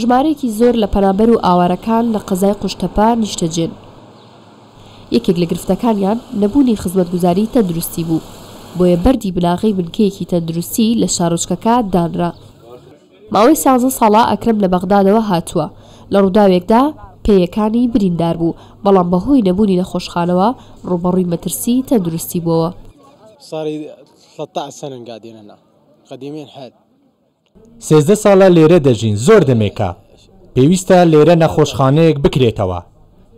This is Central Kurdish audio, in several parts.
ژمارەیەکی زۆر لە پەنابەر و ئاوارەکان لە قەزای قوشتەپە نیشتەجێن، یەکێک لە گرفتەکانیان نەبوونی خزمەتگوزاریی تەندروستی بوو، بۆیە بەردی بناغەی بنکەیەکی تەندروستی لە شارۆچکەکە دانرا. ماوەی سیانزە ساڵە ئەکرەم لە بەغدادەوە هاتووە، لە ڕووداوێکدا پێیەکانی بریندار بوو، بەڵام بەهۆی نەبوونی نەخۆشخانەوە ڕووبەڕووی مەترسیی تەندروستی بووەوە. سێزدە ساڵە لێرە دەژین، زۆر دەمێکە پێویستە لێرە نەخۆشخانەیەک بکرێتەوە،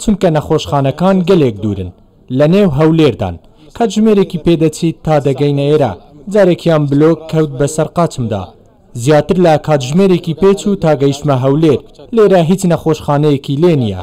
چونکە نەخۆشخانەکان گەلێک دوورن، لەنێو هەولێردان، کاتژمێرێکی پێدەچیت تا دەگەینە ئێرە، جارێکیان بلۆک کەوت بەسەر قاچمدا، زیاتر لە کاتژمێرێکی پێچوو تا گەیشتمە هەولێر، لێرە هیچ نەخۆشخانەیەکی لێ نییە.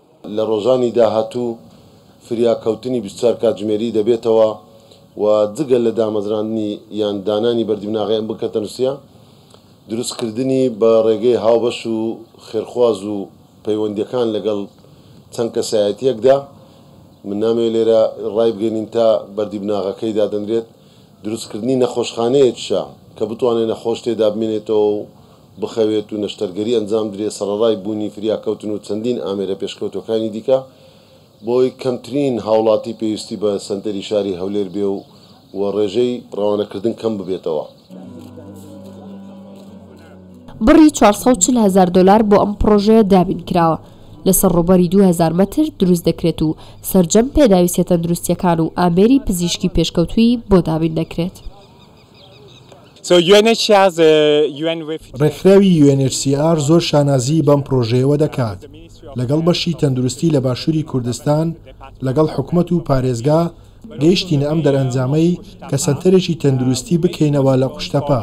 لە ڕۆژانی داهاتوو فریاکەوتنی بیست و چوار کاتژمێری دەبێتەوە و جگە لە دامەزراندنی یان دانانی بەردیبناغەی ئەم بنکە تەندروستییە، دروستکردنی بە ڕێگەی هاوبەش و خێرخواز و پەیوەندییەکان لەگەڵ چەند کەسایەتییەکدا، من نامەوێت لێرە ڕایبگەینین تا بەردیبناغەکەی دادەنرێت، دروستکردنی نەخۆشخانەیەکیشە کە بتوانێت نەخۆش تێدا بمێنێتەوە و بخەوێت و نەشتەرگەری ئەنجام درێت سەڕەڕای بوونی فریاکەوتن و چەندین ئامێرە پێشکەوتووەکانی دیکە بۆی کەمترین هاوڵاتی پێویستی بە سەنتەری شاری هەولێر بێ و و ڕێژەی ڕەوانەکردن کەم ببێتەوە. بڕی چوار سەد و چل هەزار دۆلار بۆ ئەم پڕۆژەیە دابین کراوە، لەسەر ڕووبەری دوو هەزار مەتر دروست دەکرێت و سەرجەم پێداویستیە تەندروستیەکان و ئامێری پزیشکی پێشکەوتووی بۆ دابین دەکرێت. ڕێکخراوی UNHCR زۆر شانازیی بەم پڕۆژەیەوە دەکات، لەگەڵ بەشی تەندروستی لە باشووری کوردستان، لەگەڵ حکومەت و پارێزگا گەیشتینە ئەم دەرئەنجامەی کە سەنتەرێکی تەندروستی بکەینەوە لە قوشتەپە.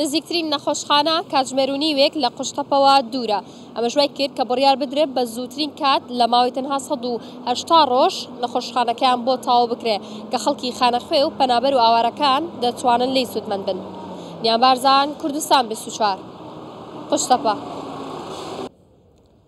نزیکترین نەخۆشخانە کاتژمێر و نیوێک لە قوشتەپەوە دوورە، ئەمەش وای کرد کە بڕیار بدرێت بە زووترین کات لە ماوەی تەنها سەد و هەشتا ڕۆژ نەخۆشخانەکەیان بۆ تەواو بکرێت کە خەڵکی خانەخوێ و پەنابەر و ئاوارەکان دەتوانن لێی سوودمەند بن. نیان بارزان، کوردستان بیست و چوار، قوشتەپە.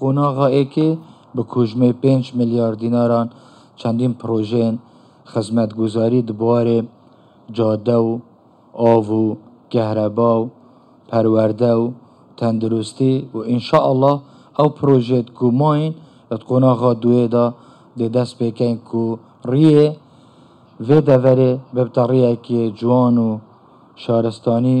قۆناغە ئێکێ بە کوژمەی پێنج ملیار دیناران چەندین پڕۆژەێن خزمەتگوزاری دە بوارێ جادە و ئاو و کەهرەبا و پەروەردە و تەندروستی و ان شاء اللە ئەو پڕۆژەێت کوو ماین ئەت قۆناغە دوێ دا دێ دەس پێ کەین کوو ڕیێ ڤێ دەڤەرێ ببتە ڕیێکی جوان و شارستانی